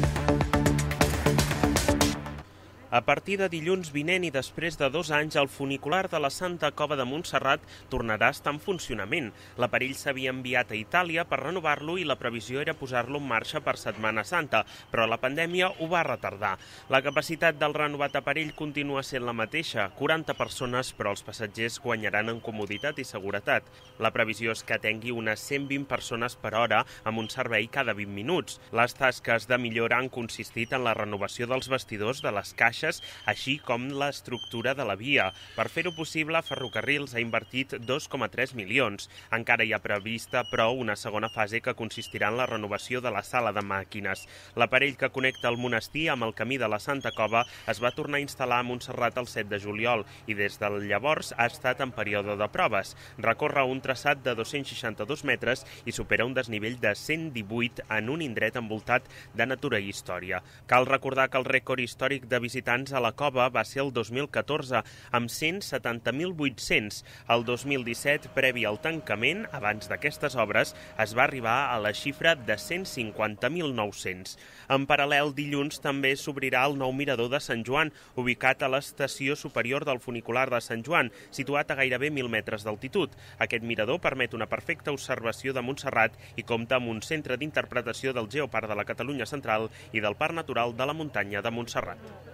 thank you A partir de dilluns vinent i després de dos anys, el funicular de la Santa Cova de Montserrat tornarà a estar en funcionament. L'aparell s'havia enviat a Itàlia per renovar-lo i la previsió era posar-lo en marxa per Setmana Santa, però la pandèmia ho va retardar. La capacitat del renovat aparell continua sent la mateixa, 40 persones, però els passatgers guanyaran en comoditat i seguretat. La previsió és que atengui unes 120 persones per hora amb un servei cada 20 minuts. Les tasques de millora han consistit en la renovació dels vestidors de les caixes baixes, així com l'estructura de la via. Per fer-ho possible, Ferrocarrils ha invertit 2,3 milions. Encara hi ha prevista, però, una segona fase que consistirà en la renovació de la sala de màquines. L'aparell que connecta el monestir amb el camí de la Santa Cova es va tornar a instal·lar a Montserrat el 7 de juliol i des del llavors ha estat en període de proves. Recorre un traçat de 262 metres i supera un desnivell de 118 en un indret envoltat de natura i història. Cal recordar que el rècord històric de visitants visitants a la cova va ser el 2014, amb 170.800. El 2017, previ al tancament, abans d'aquestes obres, es va arribar a la xifra de 150.900. En paral·lel, dilluns també s'obrirà el nou mirador de Sant Joan, ubicat a l'estació superior del funicular de Sant Joan, situat a gairebé 1.000 metres d'altitud. Aquest mirador permet una perfecta observació de Montserrat i compta amb un centre d'interpretació del Geoparc de la Catalunya Central i del Parc Natural de la Muntanya de Montserrat.